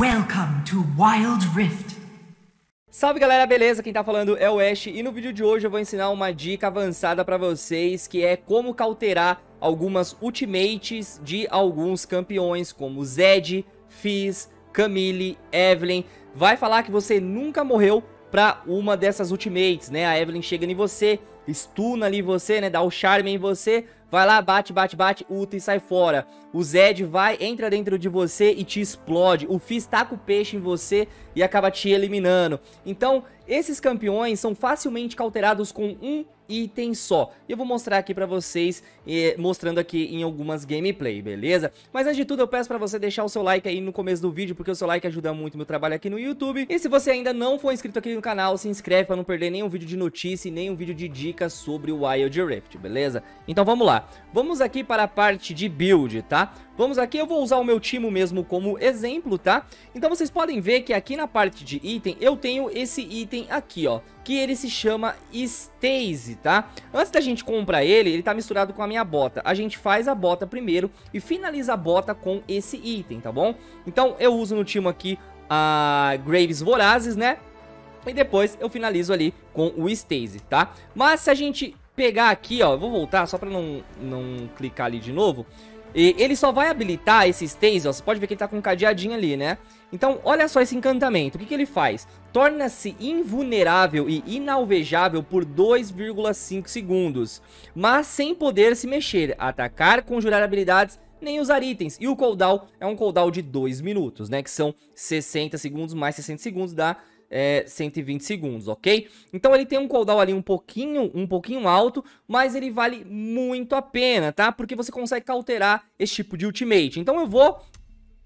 Welcome to Wild Rift. Salve galera, beleza? Quem tá falando é o Ash e no vídeo de hoje eu vou ensinar uma dica avançada pra vocês que é como cauterar algumas ultimates de alguns campeões como Zed, Fizz, Camille, Evelyn. Vai falar que você nunca morreu pra uma dessas ultimates, né? A Evelyn chega em você, stuna ali você, né? Dá o charme em você, vai lá, bate, bate, bate, ulta e sai fora. O Zed vai, entra dentro de você e te explode. O Fizz taca o peixe em você e acaba te eliminando. Então, esses campeões são facilmente cauterados com um item só. E eu vou mostrar aqui pra vocês, eh, mostrando aqui em algumas gameplay, beleza? Mas antes de tudo, eu peço pra você deixar o seu like aí no começo do vídeo, porque o seu like ajuda muito meu trabalho aqui no YouTube. E se você ainda não for inscrito aqui no canal, se inscreve pra não perder nenhum vídeo de notícia e nenhum vídeo de dicas sobre o Wild Rift, beleza? Então vamos lá. Vamos aqui para a parte de build, tá? Vamos aqui, eu vou usar o meu Timo mesmo como exemplo, tá? Então vocês podem ver que aqui na parte de item, eu tenho esse item aqui, ó Que ele se chama Stase, tá? Antes da gente comprar ele, ele tá misturado com a minha bota A gente faz a bota primeiro e finaliza a bota com esse item, tá bom? Então eu uso no Timo aqui a Graves Vorazes, né? E depois eu finalizo ali com o Stase, tá? Mas se a gente pegar aqui, ó, eu vou voltar só pra não, não clicar ali de novo e ele só vai habilitar esse Stase, ó, você pode ver que ele tá com um cadeadinho ali, né? Então, olha só esse encantamento, o que, que ele faz? Torna-se invulnerável e inalvejável por 2,5 segundos, mas sem poder se mexer, atacar, conjurar habilidades, nem usar itens. E o cooldown é um cooldown de 2 minutos, né? Que são 60 segundos mais 60 segundos, dá é, 120 segundos, ok? Então ele tem um cooldown ali um pouquinho, um pouquinho alto, mas ele vale muito a pena, tá? Porque você consegue cauterar esse tipo de ultimate. Então eu vou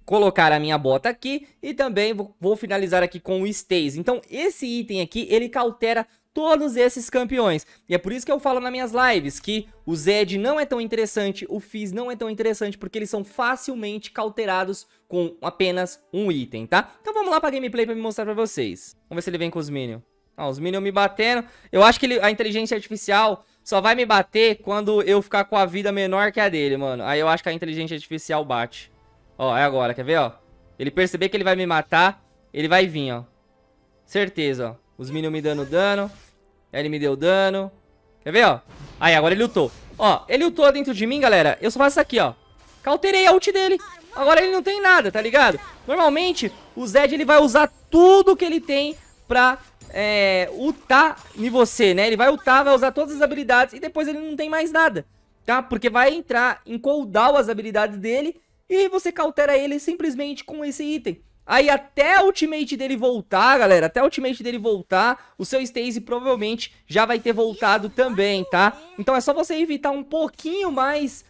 colocar a minha bota aqui e também vou, vou finalizar aqui com o Stays. Então esse item aqui, ele cautera todos esses campeões. E é por isso que eu falo nas minhas lives que o Zed não é tão interessante, o Fizz não é tão interessante, porque eles são facilmente cauterados com apenas um item, tá? Então vamos lá pra gameplay pra me mostrar pra vocês. Vamos ver se ele vem com os minions. Ah, os minions me batendo. Eu acho que ele, a inteligência artificial só vai me bater quando eu ficar com a vida menor que a dele, mano. Aí eu acho que a inteligência artificial bate. Ó, é agora, quer ver, ó? Ele perceber que ele vai me matar, ele vai vir, ó. Certeza, ó. Os minions me dando dano. Ele me deu dano. Quer ver, ó? Aí, agora ele lutou. Ó, ele lutou dentro de mim, galera. Eu só faço isso aqui, ó. Cauterei a ult dele. Agora ele não tem nada, tá ligado? Normalmente, o Zed, ele vai usar tudo que ele tem pra é, ultar em você, né? Ele vai ultar, vai usar todas as habilidades e depois ele não tem mais nada, tá? Porque vai entrar em cooldown as habilidades dele e você cautera ele simplesmente com esse item. Aí até a ultimate dele voltar, galera, até a ultimate dele voltar, o seu Stase provavelmente já vai ter voltado também, tá? Então é só você evitar um pouquinho mais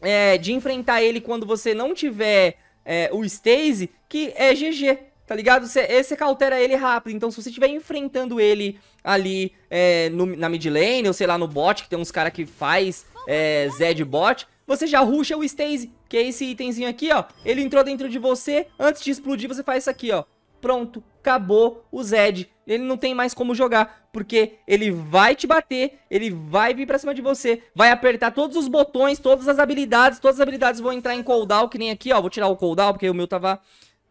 é, de enfrentar ele quando você não tiver é, o Stase, que é GG, tá ligado? Você, você cautera ele rápido, então se você estiver enfrentando ele ali é, no, na mid lane, ou sei lá, no bot, que tem uns caras que faz é, Zed bot, você já rusha o Stase, que é esse itemzinho aqui, ó. Ele entrou dentro de você, antes de explodir você faz isso aqui, ó. Pronto, acabou o Zed. Ele não tem mais como jogar, porque ele vai te bater, ele vai vir pra cima de você, vai apertar todos os botões, todas as habilidades, todas as habilidades vão entrar em cooldown, que nem aqui, ó. Vou tirar o cooldown, porque o meu tava,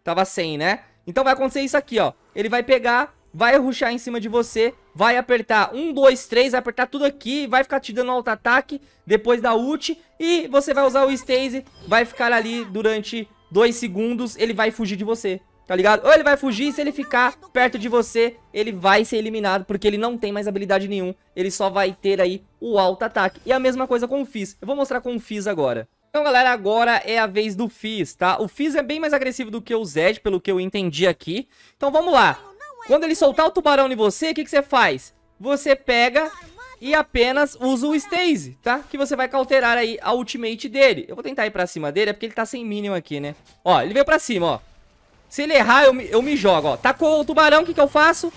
tava sem, né? Então vai acontecer isso aqui, ó. Ele vai pegar, vai ruxar em cima de você, vai apertar 1, 2, 3, vai apertar tudo aqui, vai ficar te dando auto-ataque depois da ult, e você vai usar o Stase, vai ficar ali durante 2 segundos, ele vai fugir de você, tá ligado? Ou ele vai fugir, se ele ficar perto de você, ele vai ser eliminado, porque ele não tem mais habilidade nenhum, ele só vai ter aí o auto-ataque. E a mesma coisa com o Fizz, eu vou mostrar com o Fizz agora. Então, galera, agora é a vez do Fizz, tá? O Fizz é bem mais agressivo do que o Zed, pelo que eu entendi aqui. Então, vamos lá. Quando ele soltar o tubarão em você, o que, que você faz? Você pega e apenas usa o Stase, tá? Que você vai cauterar aí a ultimate dele. Eu vou tentar ir pra cima dele, é porque ele tá sem minion aqui, né? Ó, ele veio pra cima, ó. Se ele errar, eu me, eu me jogo, ó. Tacou o tubarão, o que, que eu faço?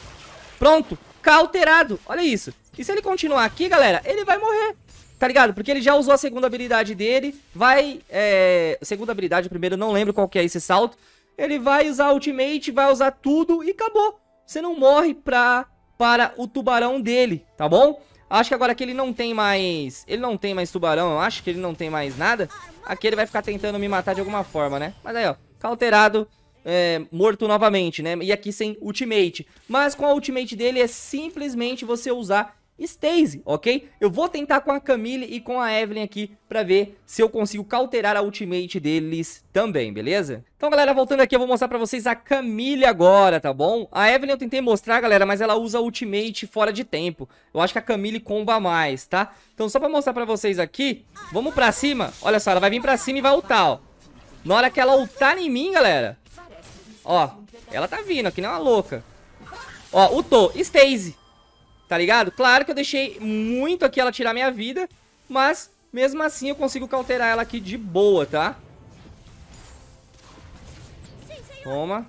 Pronto, cauterado. Olha isso. E se ele continuar aqui, galera, ele vai morrer. Tá ligado? Porque ele já usou a segunda habilidade dele. Vai, é... Segunda habilidade, primeiro, não lembro qual que é esse salto. Ele vai usar ultimate, vai usar tudo e acabou você não morre pra, para o tubarão dele, tá bom? Acho que agora que ele não tem mais... Ele não tem mais tubarão, eu acho que ele não tem mais nada. Aqui ele vai ficar tentando me matar de alguma forma, né? Mas aí, ó, cauterado é, morto novamente, né? E aqui sem ultimate. Mas com a ultimate dele é simplesmente você usar Stacey, ok? Eu vou tentar com a Camille e com a Evelyn aqui pra ver se eu consigo cauterar a ultimate deles também, beleza? Então, galera, voltando aqui, eu vou mostrar pra vocês a Camille agora, tá bom? A Evelyn eu tentei mostrar, galera, mas ela usa ultimate fora de tempo. Eu acho que a Camille comba mais, tá? Então, só pra mostrar pra vocês aqui, vamos pra cima. Olha só, ela vai vir pra cima e vai ultar, ó. Na hora que ela ultar em mim, galera, ó, ela tá vindo aqui, não é uma louca. Ó, ultou, Stacey. Tá ligado? Claro que eu deixei muito aqui ela tirar minha vida, mas mesmo assim eu consigo cauterar ela aqui de boa, tá? Toma.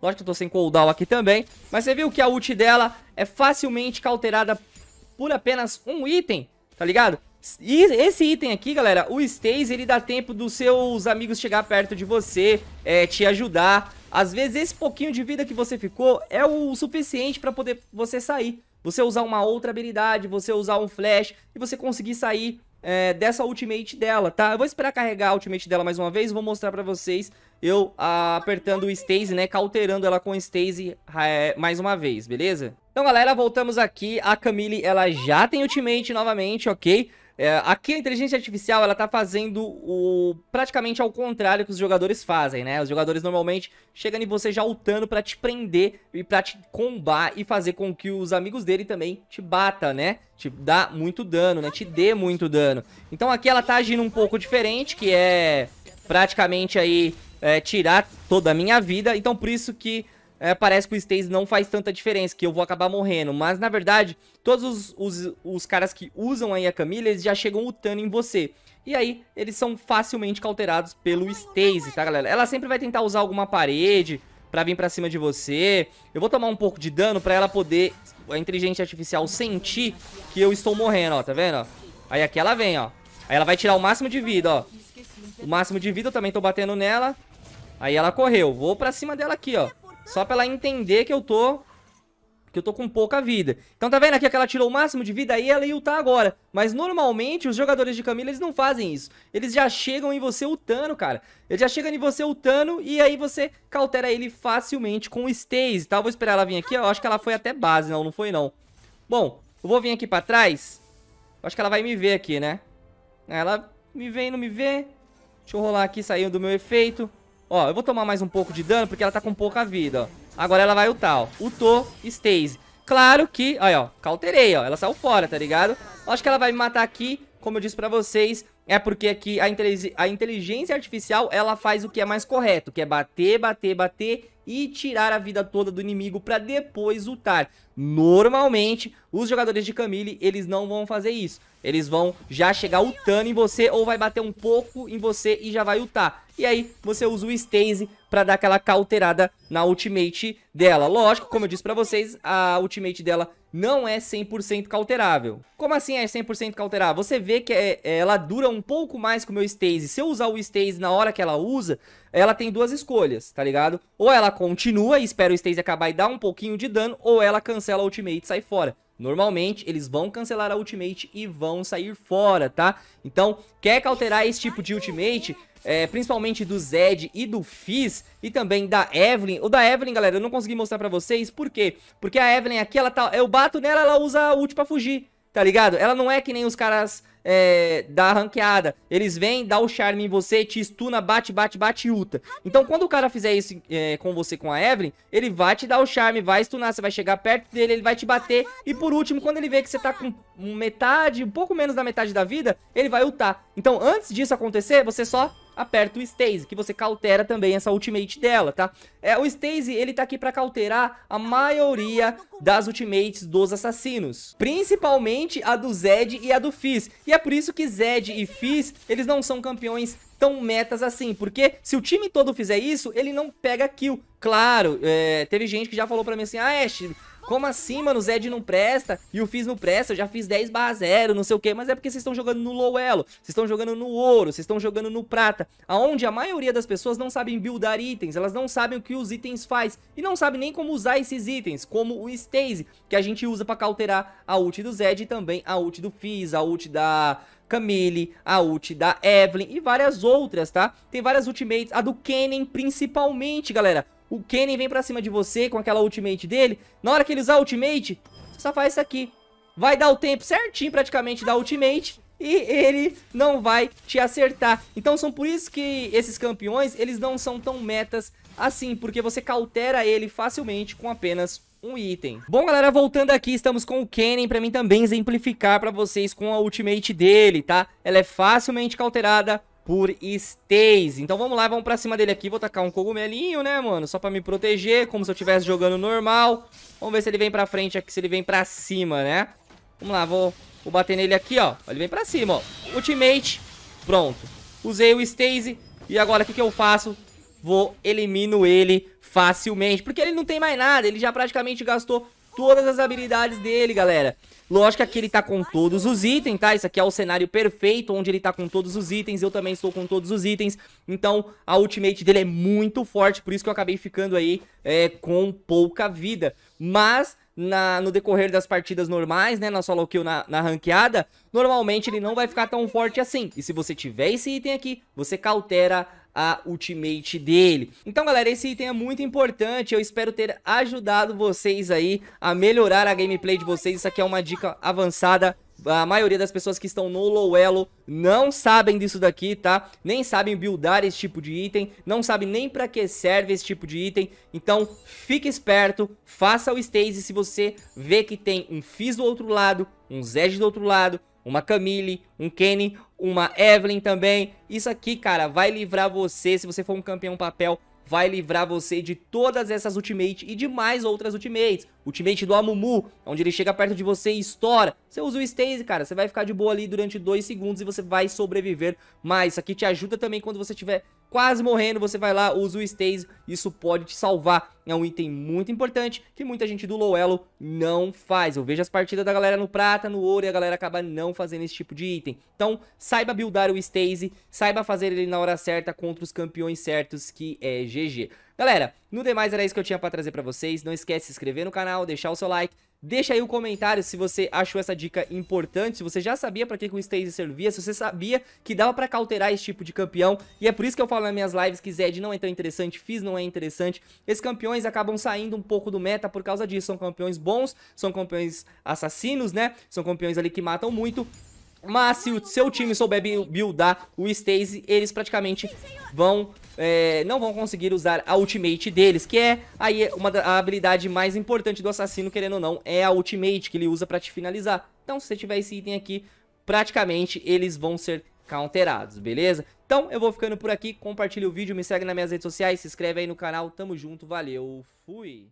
Lógico que eu tô sem cooldown aqui também, mas você viu que a ult dela é facilmente cauterada por apenas um item, tá ligado? E esse item aqui, galera, o Stays, ele dá tempo dos seus amigos chegar perto de você, é, te ajudar. Às vezes esse pouquinho de vida que você ficou é o suficiente pra poder você sair você usar uma outra habilidade, você usar um flash e você conseguir sair é, dessa ultimate dela, tá? Eu vou esperar carregar a ultimate dela mais uma vez, vou mostrar pra vocês eu ah, apertando o Stacey, né, cauterando ela com o Stacey é, mais uma vez, beleza? Então, galera, voltamos aqui, a Camille, ela já tem ultimate novamente, ok? É, aqui a inteligência artificial, ela tá fazendo o praticamente ao contrário que os jogadores fazem, né? Os jogadores normalmente chegam em você já ultando pra te prender e pra te combar e fazer com que os amigos dele também te bata, né? Te dá muito dano, né? Te dê muito dano. Então aqui ela tá agindo um pouco diferente, que é praticamente aí é, tirar toda a minha vida. Então por isso que é, parece que o Stays não faz tanta diferença, que eu vou acabar morrendo. Mas, na verdade, todos os, os, os caras que usam aí a Camila, eles já chegam lutando em você. E aí, eles são facilmente cauterados pelo Stacey, tá, galera? Ela sempre vai tentar usar alguma parede pra vir pra cima de você. Eu vou tomar um pouco de dano pra ela poder, a inteligência artificial, sentir que eu estou morrendo, ó, tá vendo? Aí aqui ela vem, ó. Aí ela vai tirar o máximo de vida, ó. O máximo de vida, eu também tô batendo nela. Aí ela correu. Vou pra cima dela aqui, ó. Só pra ela entender que eu tô... Que eu tô com pouca vida. Então tá vendo aqui que ela tirou o máximo de vida, aí ela ia ultar agora. Mas normalmente os jogadores de Camila, eles não fazem isso. Eles já chegam em você ultando, cara. Eles já chegam em você ultando e aí você cautera ele facilmente com o Staze, tá? Eu vou esperar ela vir aqui. Eu acho que ela foi até base, não, não foi não. Bom, eu vou vir aqui pra trás. Acho que ela vai me ver aqui, né? Ela me vem, não me vê. Deixa eu rolar aqui, saindo do meu efeito. Ó, eu vou tomar mais um pouco de dano porque ela tá com pouca vida, ó. Agora ela vai ultar, ó. Ultou, Stacey. Claro que... Olha, ó. Cauterei, ó. Ela saiu fora, tá ligado? Acho que ela vai me matar aqui, como eu disse pra vocês. É porque aqui a, a inteligência artificial, ela faz o que é mais correto. Que é bater, bater, bater e tirar a vida toda do inimigo pra depois ultar. Normalmente, os jogadores de Camille, eles não vão fazer isso. Eles vão já chegar ultando em você ou vai bater um pouco em você e já vai ultar. E aí você usa o Stacey pra dar aquela cauterada na ultimate dela. Lógico, como eu disse pra vocês, a ultimate dela não é 100% cauterável. Como assim é 100% cauterável? Você vê que é, é, ela dura um pouco mais que o meu Stacey. Se eu usar o Stacey na hora que ela usa, ela tem duas escolhas, tá ligado? Ou ela continua e espera o Stacey acabar e dar um pouquinho de dano, ou ela cancela a ultimate e sai fora. Normalmente, eles vão cancelar a ultimate e vão sair fora, tá? Então, quer cauterar esse tipo de ultimate, é, principalmente do Zed e do Fizz, e também da Evelyn. O da Evelyn, galera, eu não consegui mostrar pra vocês, por quê? Porque a Evelyn aqui, ela tá, eu bato nela, ela usa a ult pra fugir, tá ligado? Ela não é que nem os caras é, da ranqueada. Eles vêm, dá o charme em você, te stuna, bate, bate, bate e ulta. Então quando o cara fizer isso é, com você, com a Evelyn, ele vai te dar o charme, vai stunar, você vai chegar perto dele, ele vai te bater. E por último, quando ele vê que você tá com metade, um pouco menos da metade da vida, ele vai ultar. Então antes disso acontecer, você só aperta o Stacey, que você cautera também essa ultimate dela, tá? É, o Stacey, ele tá aqui pra cauterar a maioria das ultimates dos assassinos. Principalmente a do Zed e a do Fizz. E é por isso que Zed e Fizz, eles não são campeões tão metas assim, porque se o time todo fizer isso, ele não pega kill. Claro, é, teve gente que já falou pra mim assim, ah, Ash, como assim, mano? O Zed não presta e o Fizz não presta. Eu já fiz 10 barra 0, não sei o que. Mas é porque vocês estão jogando no low elo. Vocês estão jogando no ouro. Vocês estão jogando no prata. Aonde a maioria das pessoas não sabem buildar itens. Elas não sabem o que os itens faz. E não sabem nem como usar esses itens. Como o Stacey, que a gente usa pra cauterar a ult do Zed e também a ult do Fizz, a ult da Camille, a ult da Evelyn e várias outras, tá? Tem várias ultimates, a do Kennen principalmente, galera. O Kennen vem pra cima de você com aquela ultimate dele. Na hora que ele usar a ultimate, você só faz isso aqui. Vai dar o tempo certinho praticamente da ultimate e ele não vai te acertar. Então são por isso que esses campeões, eles não são tão metas assim, porque você cautera ele facilmente com apenas um item. Bom, galera, voltando aqui, estamos com o Kennen pra mim também exemplificar pra vocês com a ultimate dele, tá? Ela é facilmente cauterada por Stays. Então vamos lá, vamos pra cima dele aqui. Vou tacar um cogumelinho, né, mano? Só pra me proteger, como se eu estivesse jogando normal. Vamos ver se ele vem pra frente aqui, se ele vem pra cima, né? Vamos lá, vou, vou bater nele aqui, ó. Ele vem pra cima, ó. Ultimate, pronto. Usei o Stacy e agora o que, que eu faço? Vou, elimino ele facilmente. Porque ele não tem mais nada, ele já praticamente gastou todas as habilidades dele, galera. Lógico que aqui ele tá com todos os itens, tá? Isso aqui é o cenário perfeito, onde ele tá com todos os itens. Eu também estou com todos os itens. Então, a ultimate dele é muito forte, por isso que eu acabei ficando aí é, com pouca vida. Mas, na, no decorrer das partidas normais, né, na solo kill, na, na ranqueada, normalmente ele não vai ficar tão forte assim. E se você tiver esse item aqui, você cautera a ultimate dele. Então, galera, esse item é muito importante. Eu espero ter ajudado vocês aí a melhorar a gameplay de vocês. Isso aqui é uma dica avançada a maioria das pessoas que estão no low elo não sabem disso daqui, tá? Nem sabem buildar esse tipo de item, não sabem nem pra que serve esse tipo de item. Então, fique esperto, faça o Stase se você vê que tem um Fizz do outro lado, um Zed do outro lado, uma Camille, um Kenny, uma Evelyn também. Isso aqui, cara, vai livrar você, se você for um campeão papel, vai livrar você de todas essas ultimates e de mais outras ultimates. Ultimate do Amumu, onde ele chega perto de você e estoura. Você usa o Stase, cara, você vai ficar de boa ali durante 2 segundos e você vai sobreviver mais. Isso aqui te ajuda também quando você estiver quase morrendo, você vai lá, usa o Stase, isso pode te salvar. É um item muito importante que muita gente do low elo não faz. Eu vejo as partidas da galera no prata, no ouro e a galera acaba não fazendo esse tipo de item. Então, saiba buildar o Stase, saiba fazer ele na hora certa contra os campeões certos, que é GG. Galera, no demais era isso que eu tinha pra trazer pra vocês. Não esquece de se inscrever no canal, deixar o seu like. Deixa aí o um comentário se você achou essa dica importante, se você já sabia pra que, o Stase servia, se você sabia que dava pra cauterar esse tipo de campeão. E é por isso que eu falo nas minhas lives que Zed não é tão interessante, Fizz não é interessante. Esses campeões acabam saindo um pouco do meta por causa disso. São campeões bons, são campeões assassinos, né? São campeões ali que matam muito. Mas se o seu time souber buildar o Stase, eles praticamente vão é, não vão conseguir usar a ultimate deles, que é aí uma da, a habilidade mais importante do assassino, querendo ou não, é a ultimate que ele usa pra te finalizar. Então, se você tiver esse item aqui, praticamente eles vão ser counterados, beleza? Então, eu vou ficando por aqui, compartilha o vídeo, me segue nas minhas redes sociais, se inscreve aí no canal, tamo junto, valeu, fui!